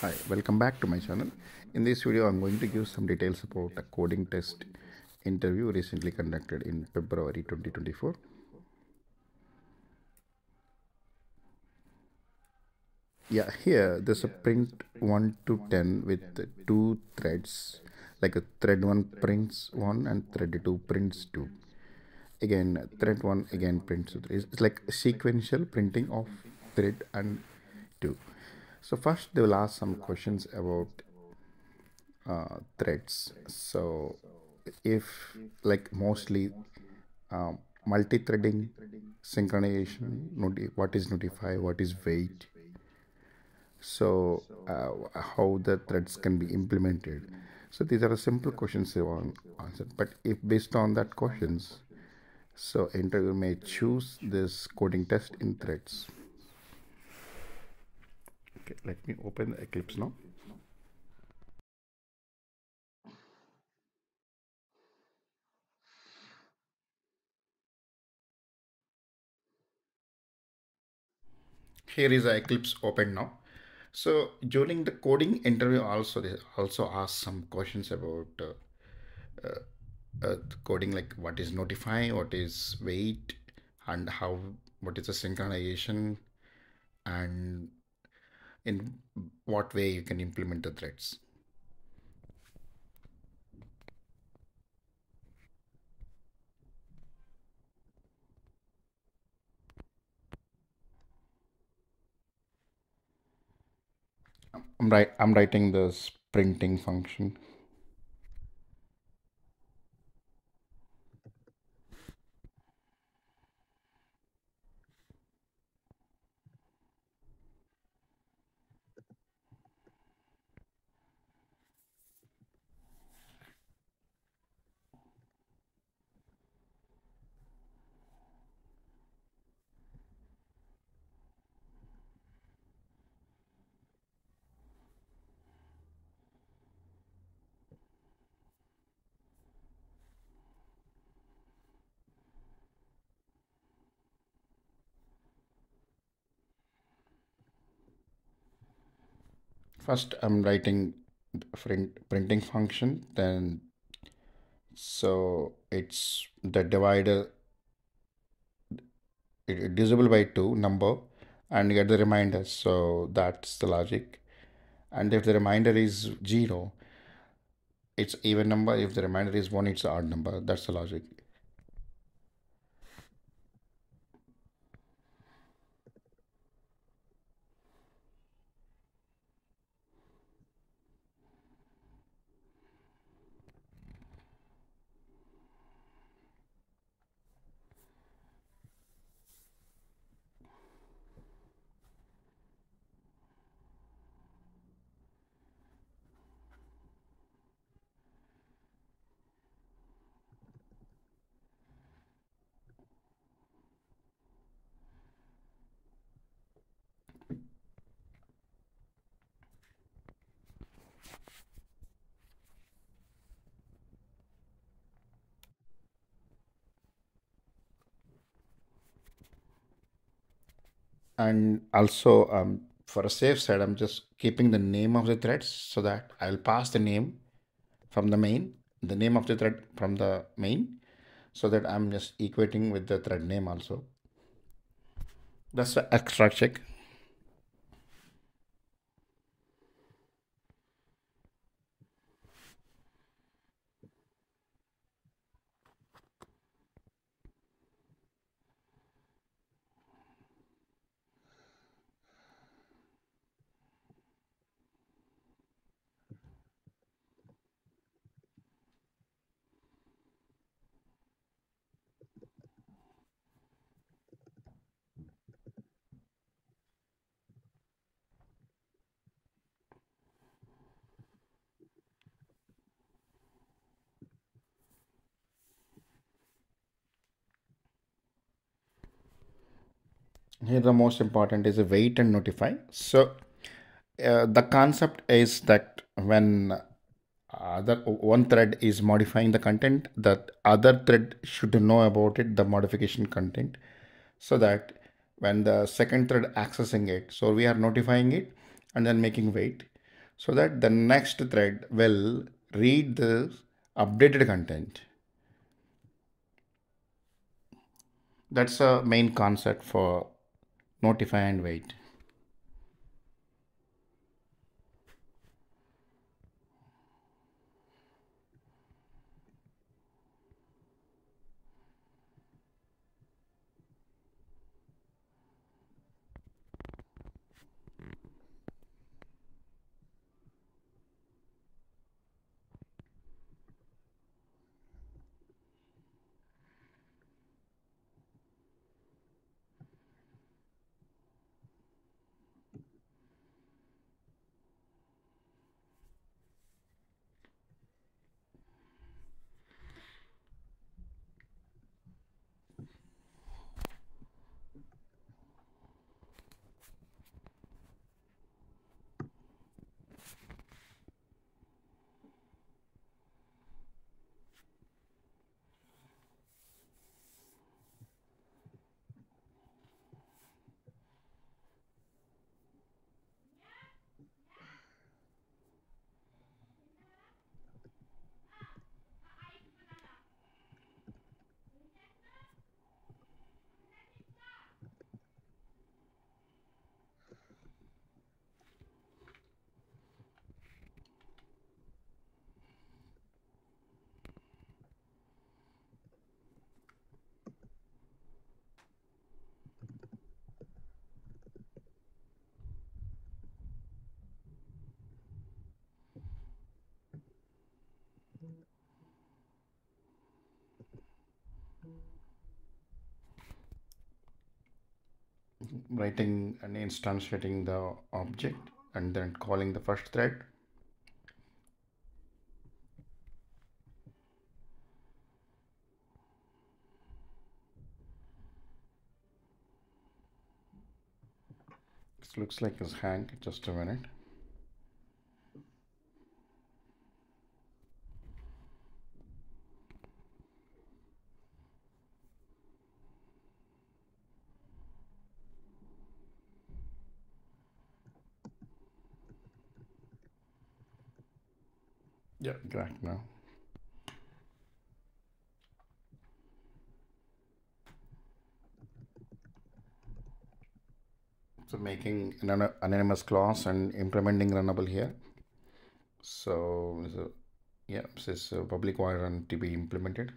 Hi, welcome back to my channel. In this video, I'm going to give some details about a coding test interview recently conducted in February 2024. Yeah, here there's a print 1 to 10 with two threads, like a thread 1 prints 1 and thread 2 prints 2. Again, thread 1 again prints 3. It's like sequential printing of thread and 2. So first they will ask some questions about uh, threads. So if like mostly um, multi-threading, synchronization, what is notify, what is wait, so uh, how the threads can be implemented. So these are simple questions they want answered. But if based on that questions, so interviewer may choose this coding test in threads. Okay, let me open the Eclipse now. Here is Eclipse open now. So during the coding interview, also they also ask some questions about uh, uh, uh, coding, like what is notify, what is wait, and how what is the synchronization, and in what way you can implement the threads. I'm right. I'm writing this printing function. First, I'm writing print, printing function. Then, so it's the divider it, divisible by two number, and get the reminder. So that's the logic. And if the reminder is zero, it's even number. If the reminder is one, it's odd number. That's the logic. And also um, for a safe side i'm just keeping the name of the threads so that i'll pass the name from the main the name of the thread from the main so that i'm just equating with the thread name also. That's the extra check here the most important is wait and notify so uh, the concept is that when other one thread is modifying the content that other thread should know about it the modification content so that when the second thread accessing it so we are notifying it and then making wait so that the next thread will read the updated content. That's a main concept for notify and wait. Writing and instantiating the object and then calling the first thread. This looks like it's hang just a minute Yeah, correct now. So making an anonymous clause and implementing runnable here. So, so yeah, this is public void run to be implemented.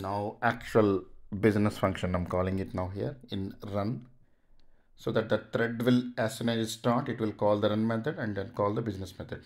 Now actual business function i'm calling it now here in run. So that the thread will as soon as it start it will call the run method and then call the business method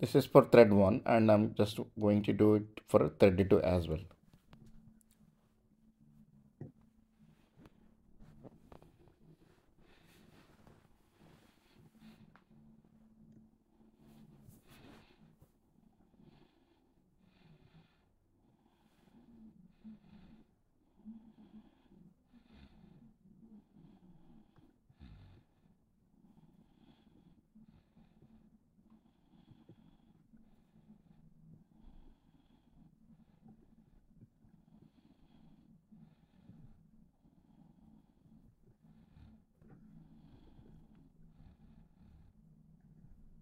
this is for thread 1 and I'm just going to do it for thread 2 as well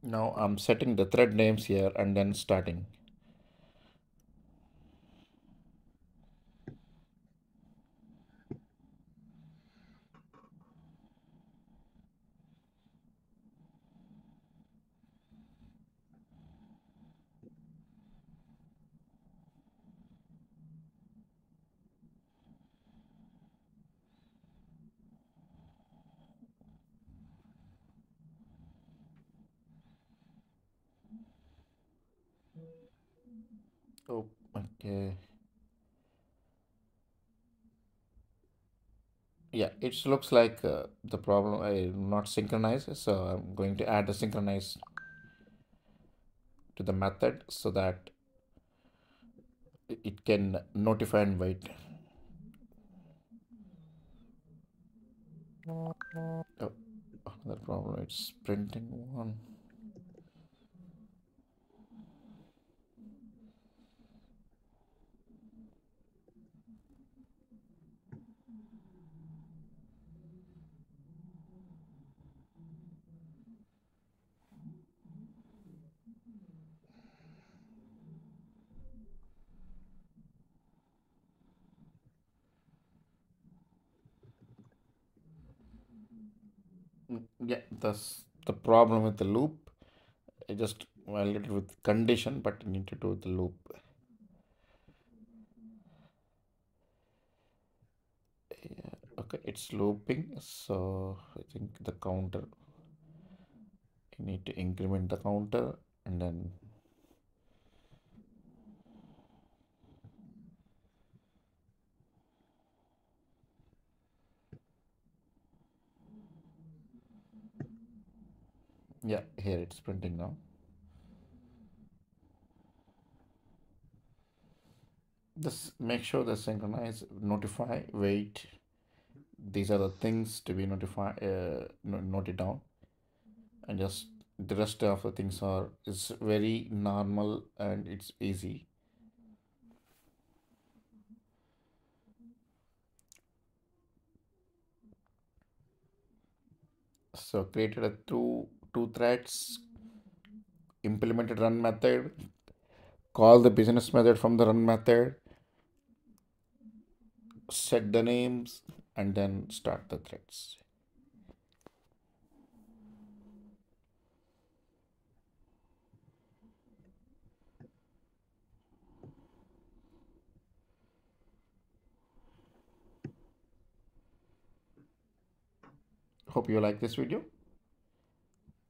Now I'm setting the thread names here and then starting. Oh, okay. Yeah, it looks like uh, the problem I not synchronized, so I'm going to add the synchronize to the method so that it can notify and wait. Oh, another problem, it's printing one. Yeah, that's the problem with the loop. I just validated with condition, but you need to do the loop. Yeah, okay, it's looping, so I think the counter, you need to increment the counter and then yeah, here it's printing now. Just make sure the synchronize, notify, wait. These are the things to be notified, uh, no- noted down, and just the rest of the things are is very normal and it's easy. So created a two two threads, implemented run method, call the business method from the run method, set the names, and then start the threads. Hope you like this video.